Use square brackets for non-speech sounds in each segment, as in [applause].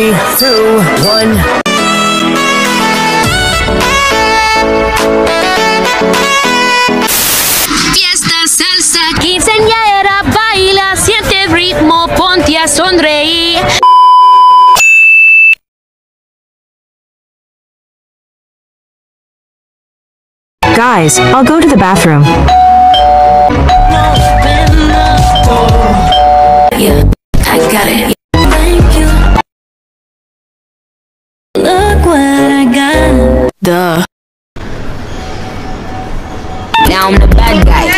two, one. Fiesta, salsa, quinceañera, baila, siente el ritmo, ponte a sonreír. Guys, I'll go to the bathroom. Duh. Now I'm the bad guy.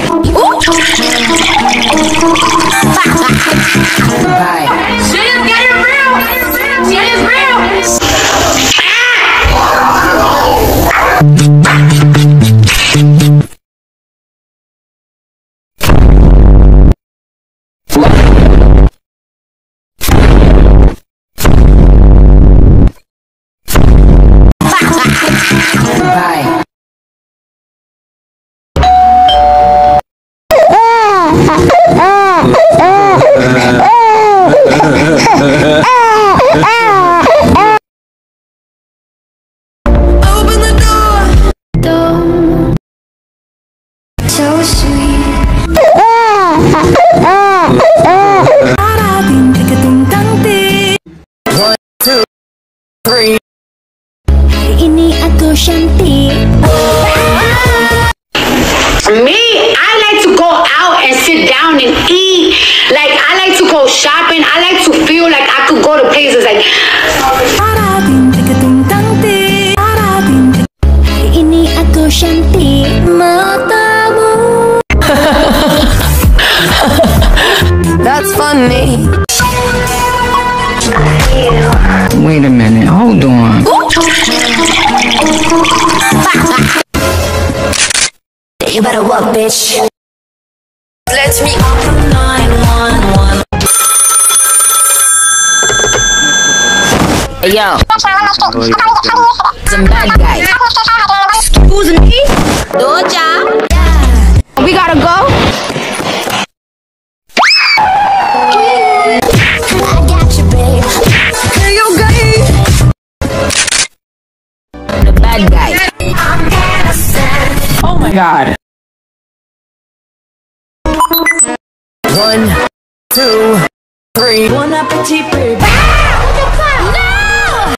Hari ini aku cantik. Me, go shopping. I like to feel like I could go to places like Parating tingkating-tangting. Parating ting- Hari ini aku cantik. Matamu. [laughs] That's funny. Wait a minute, hold on. You better work, bitch. Yo. Some bad guy. Excuse me? Doja. we gotta go. I got you, babe. Hey, you gay? The bad guy. Oh my god. One, two, three. Bon appetit, babe.